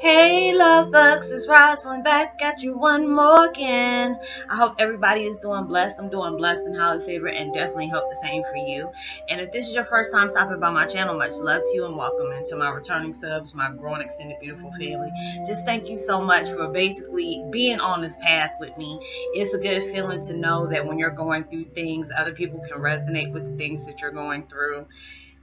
Hey, love bugs, it's Roslynn back at you one more again. I hope everybody is doing blessed. I'm doing blessed and highly favored, and definitely hope the same for you. And if this is your first time stopping by my channel, much love to you and welcome into my returning subs, my growing extended beautiful family. Just thank you so much for basically being on this path with me. It's a good feeling to know that when you're going through things, other people can resonate with the things that you're going through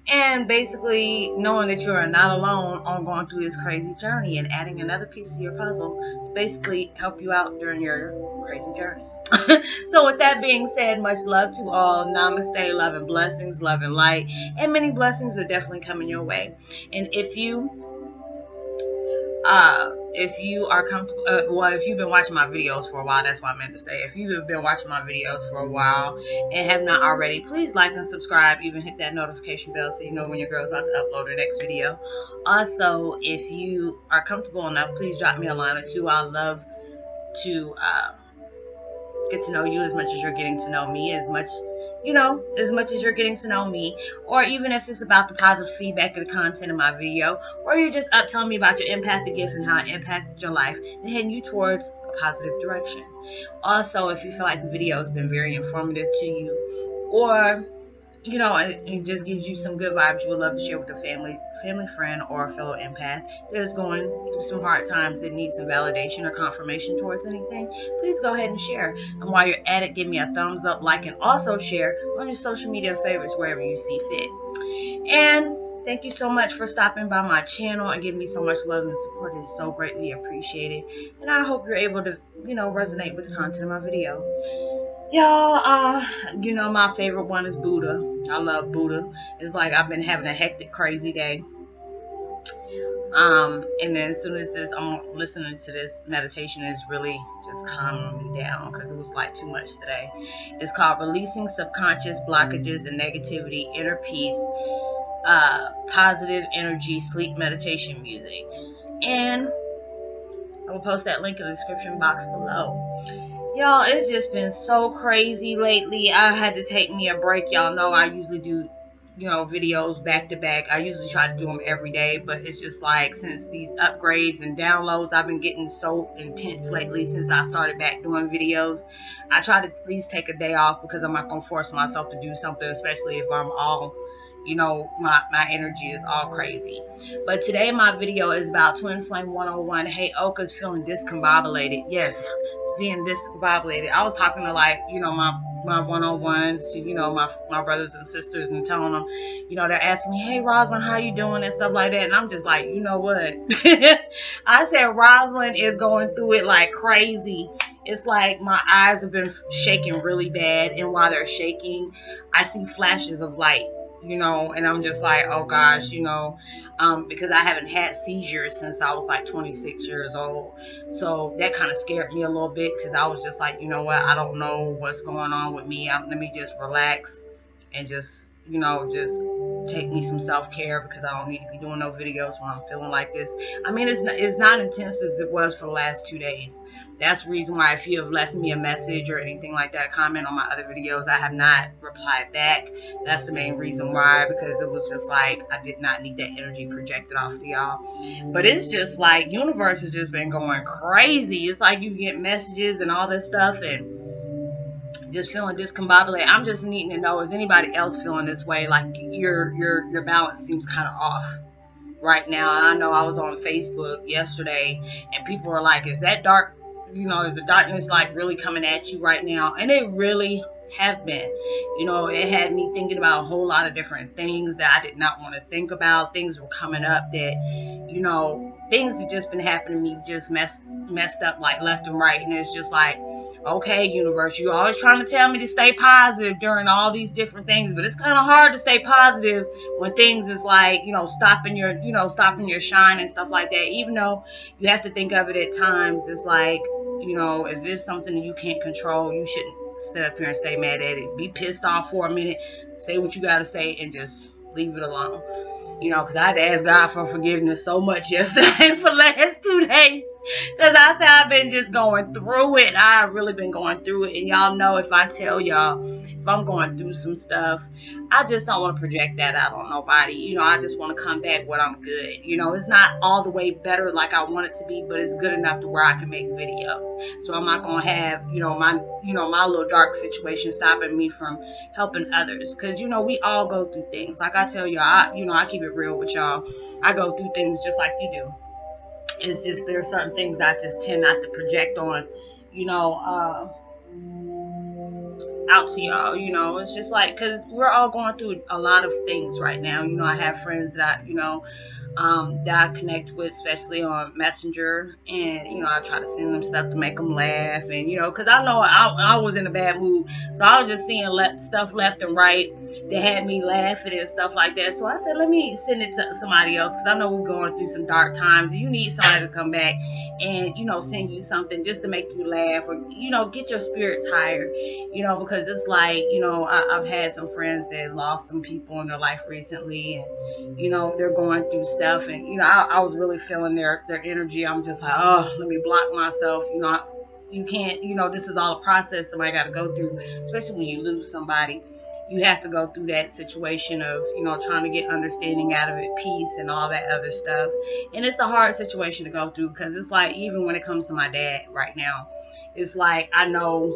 and basically knowing that you are not alone on going through this crazy journey and adding another piece of your puzzle to basically help you out during your crazy journey. so with that being said, much love to all. Namaste, love and blessings, love and light, and many blessings are definitely coming your way. And if you uh, if you are comfortable, uh, well, if you've been watching my videos for a while, that's what I meant to say. If you have been watching my videos for a while and have not already, please like and subscribe. Even hit that notification bell so you know when your girl's about to upload her next video. Also, if you are comfortable enough, please drop me a line or two. I love to uh, get to know you as much as you're getting to know me, as much you know, as much as you're getting to know me, or even if it's about the positive feedback of the content of my video, or you're just up telling me about your empathic gift and how it impacted your life and heading you towards a positive direction. Also, if you feel like the video has been very informative to you, or you know, it, it, just gives you some good vibes you would love to share with a family, family friend, or a fellow empath that is going through some hard times that needs some validation or confirmation towards anything, please go ahead and share. And while you're at it, give me a thumbs up, like, and also share on your social media favorites wherever you see fit. And thank you so much for stopping by my channel and giving me so much love and support. It's so greatly appreciated. And I hope you're able to, you know, resonate with the content of my video. Y'all, uh, you know my favorite one is Buddha. I love Buddha. It's like I've been having a hectic, crazy day. Um, and then as soon as this, I'm listening to this meditation is really just calming me down because it was like too much today. It's called Releasing Subconscious Blockages and Negativity, Inner Peace, uh, Positive Energy, Sleep Meditation Music. And I will post that link in the description box below. Y'all, it's just been so crazy lately. I had to take me a break. Y'all know I usually do, you know, videos back to back. I usually try to do them every day, but it's just like since these upgrades and downloads, I've been getting so intense lately since I started back doing videos. I try to at least take a day off because I'm not going to force myself to do something, especially if I'm all you know my, my energy is all crazy but today my video is about twin flame 101 Heyoka's feeling discombobulated yes being discombobulated. I was talking to like, you know, my my one-on-ones to, you know, my my brothers and sisters and telling them, you know, they're asking me, hey, Roslynn, how you doing and stuff like that. And I'm just like, you know what? I said Roslynn is going through it like crazy. It's like my eyes have been shaking really bad. And while they're shaking, I see flashes of light you know, and I'm just like, oh gosh, you know, um, because I haven't had seizures since I was like 26 years old. So that kind of scared me a little bit because I was just like, you know what, I don't know what's going on with me. I'm, let me just relax and just, you know, just take me some self-care because I don't need to be doing no videos when I'm feeling like this. I mean, it's not, it's not intense as it was for the last two days. That's the reason why if you have left me a message or anything like that, comment on my other videos, I have not replied back. That's the main reason why because it was just like I did not need that energy projected off of y'all. But it's just like universe has just been going crazy. It's like you get messages and all this stuff and just feeling discombobulated. I'm just needing to know is anybody else feeling this way? Like your your your balance seems kind of off right now. I know I was on Facebook yesterday and people were like, "Is that dark? You know, is the darkness like really coming at you right now?" And it really have been. You know, it had me thinking about a whole lot of different things that I did not want to think about. Things were coming up that, you know, things have just been happening to me just messed messed up like left and right. And it's just like okay, universe, you're always trying to tell me to stay positive during all these different things, but it's kind of hard to stay positive when things is like, you know, stopping your, you know, stopping your shine and stuff like that. Even though you have to think of it at times, it's like, you know, if there's something you can't control, you shouldn't sit up here and stay mad at it. Be pissed off for a minute, say what you got to say, and just leave it alone. You know, because I had to ask God for forgiveness so much yesterday for the last two days. Because I say I've been just going through it. I've really been going through it. And y'all know if I tell y'all if I'm going through some stuff, I just don't want to project that out on nobody. You know, I just want to come back when I'm good. You know, it's not all the way better like I want it to be, but it's good enough to where I can make videos. So I'm not gonna have, you know, my you know, my little dark situation stopping me from helping others. Cause you know, we all go through things. Like I tell y'all, I you know, I keep it real with y'all. I go through things just like you do. It's just there are certain things I just tend not to project on, you know, uh out to y'all. You know, it's just like because we're all going through a lot of things right now. You know, I have friends that you know um, that I connect with, especially on Messenger, and you know, I try to send them stuff to make them laugh, and you know, because I know I, I was in a bad mood, so I was just seeing le- stuff left and right that had me laughing and stuff like that. So I said, let me send it to somebody else because I know we're going through some dark times. You need somebody to come back and you know send you something just to make you laugh or you know get your spirits higher you know because it's like you know I, have had some friends that lost some people in their life recently and you know they're going through stuff and you know I, I was really feeling their their energy. I'm just like oh let me block myself. You know you can't you know this is all a process somebody got to go through especially when you lose somebody. You have to go through that situation of you know trying to get understanding out of it peace and all that other stuff. And it's a hard situation to go through because it's like even when it comes to my dad right now it's like i know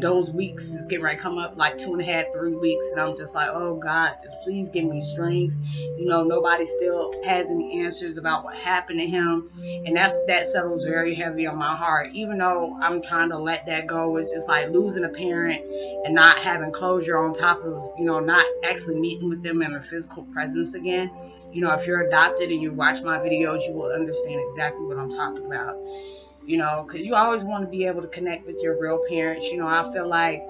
those weeks is getting ready to come up like two and a half, three weeks, and I'm just like, oh God, just please give me strength. You know, nobody still has any answers about what happened to him, and that's that settles very heavy on my heart. Even though I'm trying to let that go, it's just like losing a parent and not having closure on top of you know not actually meeting with them in a physical presence again. You know, if you're adopted and you watch my videos, you will understand exactly what I'm talking about you know, because you always want to be able to connect with your real parents. You know, I feel like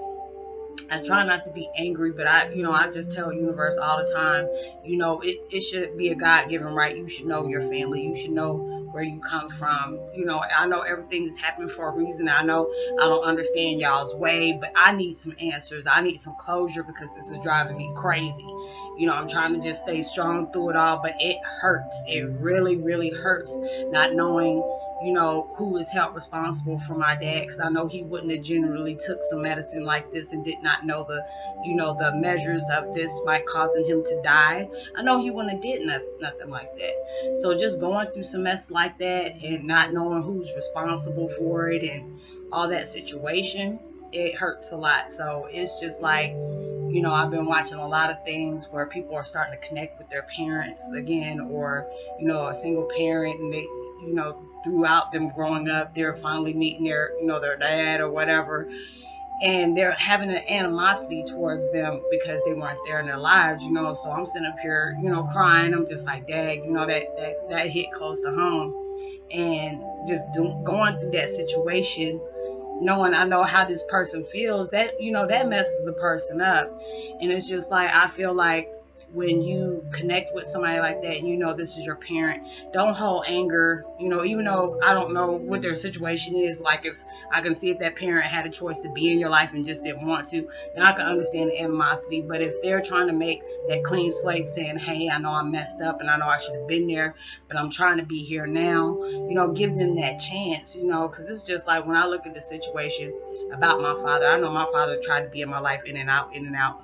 I try not to be angry, but I, you know, I just tell universe all the time, you know, it, it should be a God given right. You should know your family. You should know where you come from. You know, I know everything is happening for a reason. I know I don't understand y'all's way, but I need some answers. I need some closure because this is driving me crazy. You know, I'm trying to just stay strong through it all, but it hurts. It really, really hurts not knowing you know, who is held responsible for my dad because I know he wouldn't have generally took some medicine like this and did not know the, you know, the measures of this might causing him to die. I know he wouldn't have did nothing, nothing like that. So just going through some mess like that and not knowing who's responsible for it and all that situation, it hurts a lot. So it's just like, you know, I've been watching a lot of things where people are starting to connect with their parents again, or, you know, a single parent and they, you know, throughout them growing up, they're finally meeting their, you know, their dad or whatever. And they're having an animosity towards them because they weren't there in their lives, you know. So I'm sitting up here, you know, crying. I'm just like, Dad, you know, that that, that hit close to home. And just do, going through that situation, knowing I know how this person feels, that, you know, that messes a person up. And it's just like, I feel like when you connect with somebody like that and you know this is your parent. Don't hold anger you know even though i don't know what their situation is like if i can see if that parent had a choice to be in your life and just didn't want to then i can understand the animosity. But if they're trying to make that clean slate saying hey i know i messed up and i know i should have been there but i'm trying to be here now you know give them that chance you know because it's just like when i look at the situation about my father i know my father tried to be in my life in and out in and out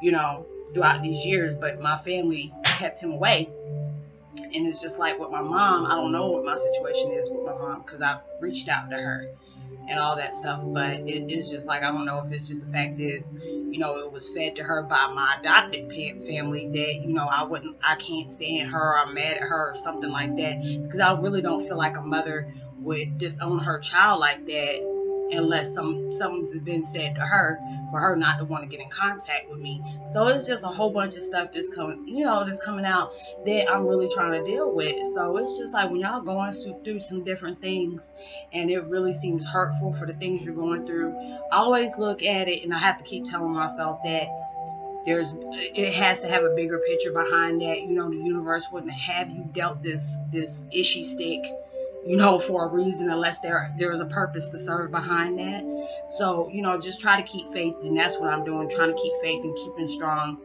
you know throughout these years, but my family kept him away. And it's just like with my mom, I don't know what my situation is with my mom because I've reached out to her and all that stuff. But it, it's just like, I don't know if it's just the fact is, you know, it was fed to her by my adopted family that, you know, I wouldn't, I can't stand her I'm mad at her or something like that because I really don't feel like a mother would disown her child like that unless some something's been said to her for her not to want to get in contact with me. So it's just a whole bunch of stuff that's coming, you know, that's coming out that I'm really trying to deal with. So it's just like when y'all going through some different things and it really seems hurtful for the things you're going through, I always look at it and I have to keep telling myself that there's it has to have a bigger picture behind that. You know, the universe wouldn't have you dealt this this ishy stick you know, for a reason unless there there is a purpose to serve behind that. So, you know, just try to keep faith, and that's what I'm doing, trying to keep faith and keeping strong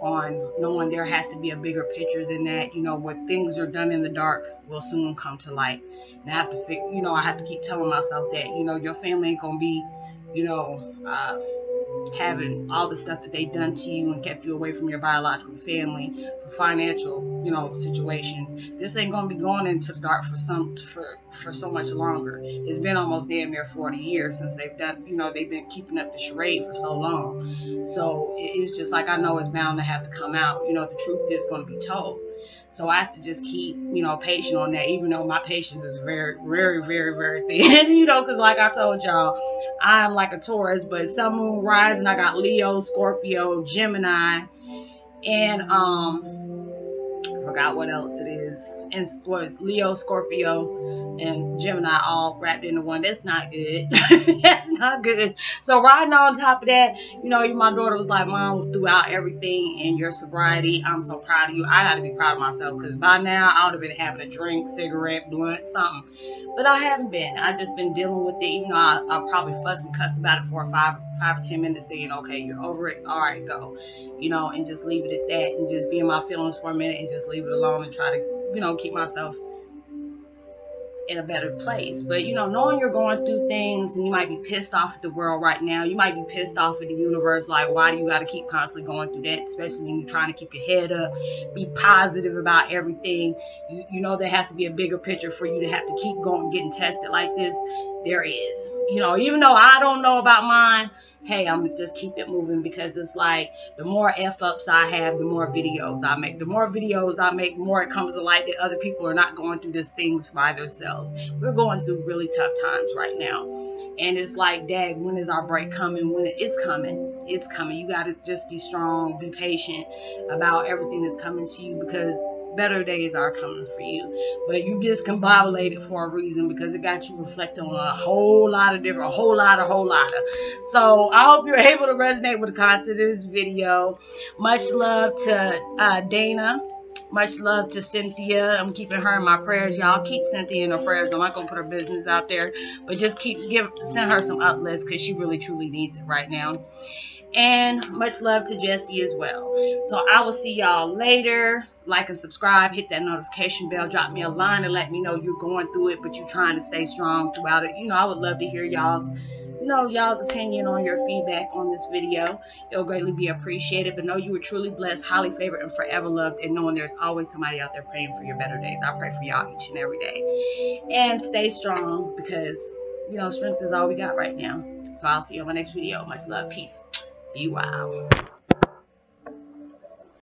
on knowing there has to be a bigger picture than that. You know, what things are done in the dark will soon come to light. And I have to, fig- you know, I have to keep telling myself that, you know, your family ain't gonna be, you know, uh, having all the stuff that they've done to you and kept you away from your biological family for financial, you know, situations. This ain't gonna be going into the dark for some for for so much longer. It's been almost damn near 40 years since they've done, you know, they've been keeping up the charade for so long. So it's just like I know it's bound to have to come out. You know, the truth is gonna be told. So I have to just keep, you know, patient on that, even though my patience is very, very, very, very thin, you know, because like I told y'all, I'm like a Taurus, but Sun Moon rising, I got Leo, Scorpio, Gemini, and um, I forgot what else it is. And was Leo, Scorpio, and Gemini all wrapped into one. That's not good. That's not good. So riding on top of that, you know, my daughter was like, Mom, throughout everything in your sobriety, I'm so proud of you. I got to be proud of myself because by now I would have been having a drink, cigarette, blunt, something. But I haven't been. I've just been dealing with it. Even though I, I'll probably fuss and cuss about it for five, five or ten minutes, saying, okay, you're over it. All right, go. You know, and just leave it at that and just be in my feelings for a minute and just leave it alone and try to you know, keep myself in a better place. But you know, knowing you're going through things and you might be pissed off at the world right now, you might be pissed off at the universe. Like, why do you got to keep constantly going through that? Especially when you're trying to keep your head up, be positive about everything. You, you know, there has to be a bigger picture for you to have to keep going, getting tested like this. There is, you know, even though I don't know about mine, hey, I'm gonna just keep it moving because it's like the more F ups I have, the more videos I make. The more videos I make, more it comes to light that other people are not going through these things by themselves. We're going through really tough times right now. And it's like, Dad, when is our break coming? When it is coming, it's coming. You got to just be strong, be patient about everything that's coming to you because better days are coming for you. But you discombobulated for a reason because it got you reflecting on a whole lot of different, a whole lot, a whole lot of. So I hope you're able to resonate with the content of this video. Much love to uh, Dana. Much love to Cynthia. I'm keeping her in my prayers. Y'all keep Cynthia in her prayers. I'm not gonna put her business out there, but just keep give send her some uplifts because she really truly needs it right now. And much love to Jesse as well. So I will see y'all later. Like and subscribe. Hit that notification bell. Drop me a line and let me know you're going through it, but you're trying to stay strong throughout it. You know, I would love to hear y'all's you know y'all's opinion on your feedback on this video it'll greatly be appreciated but know you were truly blessed highly favored and forever loved and knowing there's always somebody out there praying for your better days i pray for y'all each and every day and stay strong because you know strength is all we got right now so i'll see you on my next video much love peace be wild.